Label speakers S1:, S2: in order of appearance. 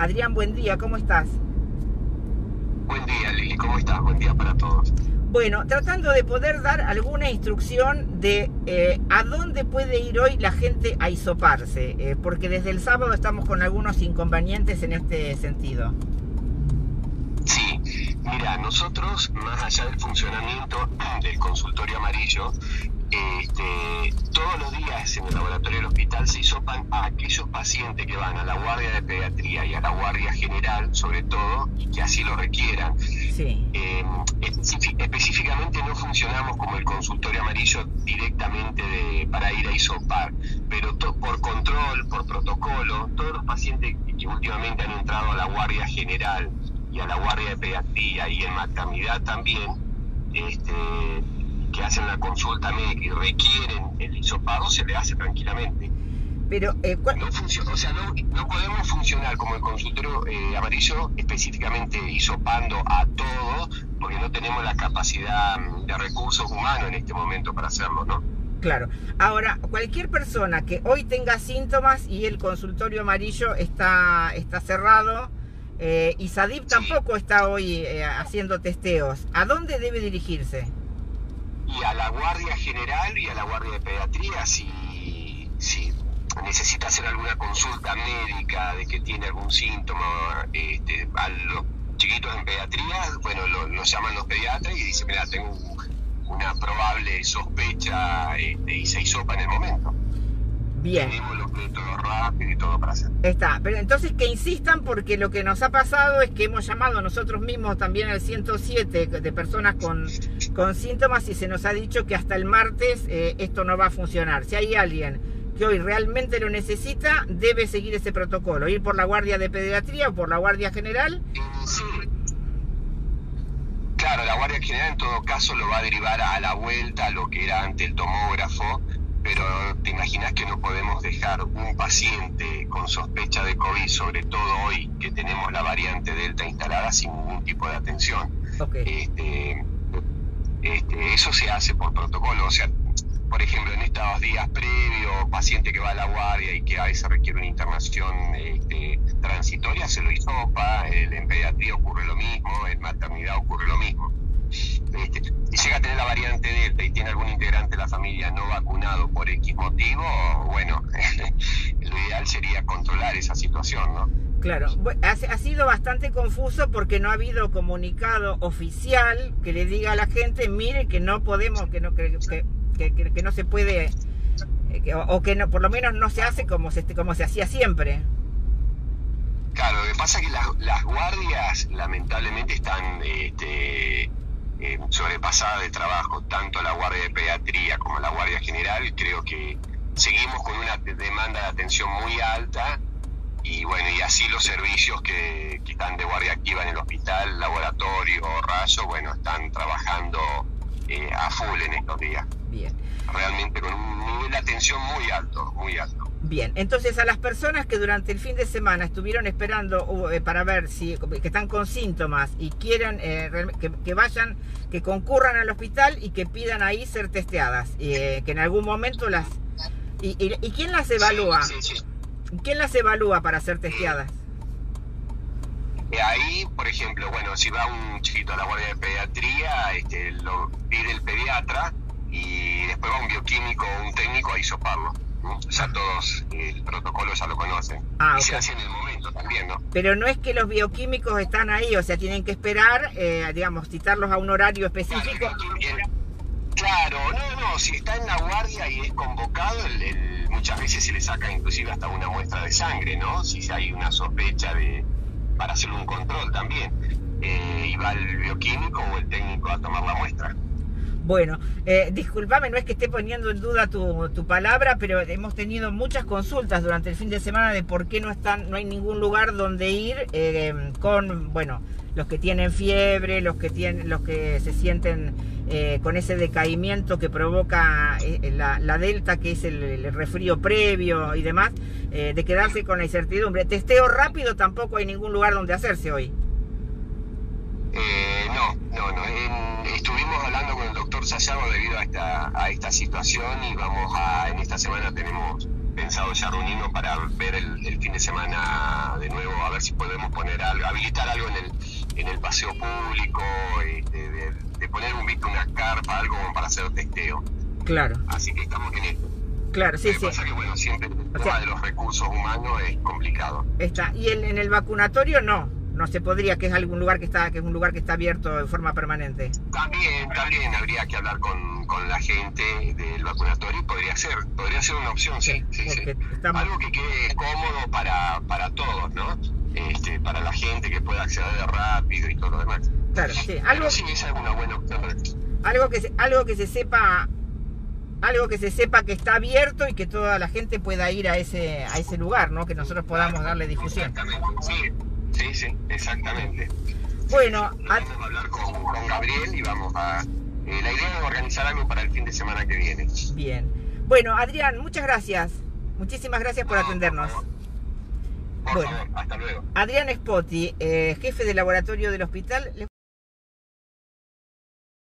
S1: Adrián, buen día, ¿cómo estás?
S2: Buen día, Lili, ¿cómo estás? Buen día para todos.
S1: Bueno, tratando de poder dar alguna instrucción de eh, a dónde puede ir hoy la gente a hisoparse, eh, porque desde el sábado estamos con algunos inconvenientes en este sentido.
S2: Sí, mira, nosotros, más allá del funcionamiento del consultorio amarillo, este, todos los días en el laboratorio del hospital se hisopan a aquellos pacientes que van a la guardia de pediatría y a la guardia general, sobre todo, y que así lo requieran.
S1: Sí.
S2: Eh, específicamente no funcionamos como el consultorio amarillo directamente de, para ir a hisopar, pero por control, por protocolo, todos los pacientes que últimamente han entrado a la guardia general y a la guardia de pediatría y en maternidad también, este, que hacen la consulta médica y requieren el hisopado, se le hace tranquilamente.
S1: Pero, eh,
S2: no funciona, o sea, no, no, podemos funcionar como el consultorio eh, amarillo específicamente hisopando a todos, porque no tenemos la capacidad mm, de recursos humanos en este momento para hacerlo, ¿no?
S1: Claro. Ahora, cualquier persona que hoy tenga síntomas y el consultorio amarillo está, está cerrado, eh, y Sadip tampoco está hoy eh, haciendo testeos, ¿a dónde debe dirigirse?
S2: Y a la Guardia General y a la Guardia de Pediatría si, si necesita hacer alguna consulta médica de que tiene algún síntoma. Este, a los chiquitos en pediatría, bueno, lo, llaman los pediatras y dicen, mira, tengo una probable sospecha este, y se hisopa en el momento.
S1: Bien.
S2: Tenemos los métodos rápidos y todo para hacer.
S1: Está, pero entonces que insistan porque lo que nos ha pasado es que hemos llamado nosotros mismos también al 107 de personas con, con síntomas y se nos ha dicho que hasta el martes eh, esto no va a funcionar. Si hay alguien que hoy realmente lo necesita, debe seguir ese protocolo, ir por la guardia de pediatría o por la guardia general.
S2: Sí. Claro, la guardia general en todo caso lo va a derivar a la vuelta a lo que era antes el tomógrafo pero te imaginas que no podemos dejar un paciente con sospecha de COVID, sobre todo hoy que tenemos la variante Delta instalada sin ningún tipo de atención. Este, este, eso se hace por protocolo, o sea, por ejemplo, en estos días previos, paciente que va a la guardia y que a veces requiere una internación este, transitoria, se lo hisopa, en pediatría ocurre lo mismo, en maternidad ocurre lo mismo. Este, si llega a tener la variante Delta y tiene algún integrante de la familia por X motivo, bueno, lo ideal sería controlar esa situación, ¿no?
S1: Claro, ha, sido bastante confuso porque no ha habido comunicado oficial que le diga a la gente, mire que no podemos, que no, que, que, que, no se puede, eh, o que no, por lo menos no se hace como se, como se hacía siempre.
S2: Claro, lo que pasa es que las, las sobrepasada de trabajo, tanto la Guardia de Pediatría como la Guardia General, creo que seguimos con una demanda de atención muy alta y bueno, y así los servicios que, que están de guardia activa en el hospital, laboratorio, rayo, bueno, están trabajando eh, a full en estos días.
S1: Bien.
S2: Realmente con un nivel de atención muy alto, muy alto.
S1: Bien, entonces a las personas que durante el fin de semana estuvieron esperando uh, eh, para ver si que están con síntomas y quieren eh, que, vayan, que concurran al hospital y que pidan ahí ser testeadas, eh, que en algún momento las y, y, quién las evalúa, quién las evalúa para ser testeadas.
S2: Ahí, por ejemplo, bueno, si va un chiquito a la guardia de pediatría, este, lo pide el pediatra y después va un bioquímico o un técnico a hisoparlo ya todos el protocolo ya lo conocen. Ah, y se hace en el momento también, ¿no?
S1: Pero no es que los bioquímicos están ahí, o sea, tienen que esperar, eh, digamos, citarlos a un horario específico.
S2: Claro, no, no, si está en la guardia y es convocado, muchas veces se le saca inclusive hasta una muestra de sangre, ¿no? Si hay una sospecha de para hacer un control también. Eh, y va el bioquímico o el técnico a tomar la muestra.
S1: Bueno, eh, discúlpame, no es que esté poniendo en duda tu, palabra, pero hemos tenido muchas consultas durante el fin de semana de por qué no están, no hay ningún lugar donde ir eh, con, bueno, los que tienen fiebre, los que tienen, los que se sienten eh, con ese decaimiento que provoca eh, la, delta, que es el, el previo y demás, de quedarse con la incertidumbre. Testeo rápido tampoco hay ningún lugar donde hacerse hoy.
S2: No, no, no. estuvimos hablando debido a esta, a esta situación y vamos a, en esta semana tenemos pensado ya reunirnos para ver el, el, fin de semana de nuevo, a ver si podemos poner algo, habilitar algo en el, en el paseo público, este, de, de, poner un una carpa, algo para hacer testeo.
S1: Claro.
S2: Así que estamos en esto.
S1: Claro, sí, sí.
S2: pasa que, bueno, siempre el tema de los recursos humanos es complicado.
S1: Está. Y el, en el vacunatorio no no se podría que es algún lugar que está que es un lugar que está abierto de forma permanente.
S2: También también habría que hablar con, con la gente del vacunatorio podría ser podría ser una opción sí sí, sí, algo que quede cómodo para, para todos no este, para la gente que pueda acceder rápido y todo lo demás.
S1: Claro sí algo
S2: sí es una buena opción.
S1: Algo que se, algo que se sepa algo que se sepa que está abierto y que toda la gente pueda ir a ese a ese lugar no que nosotros podamos darle difusión.
S2: Exactamente sí Sí, sí, exactamente.
S1: Bueno,
S2: vamos a hablar con, Gabriel y vamos a... Eh, la idea es organizar algo para el fin de semana que viene.
S1: Bien. Bueno, Adrián, muchas gracias. Muchísimas gracias por atendernos.
S2: Por bueno, hasta luego.
S1: Adrián Spotti, eh, jefe de laboratorio del hospital.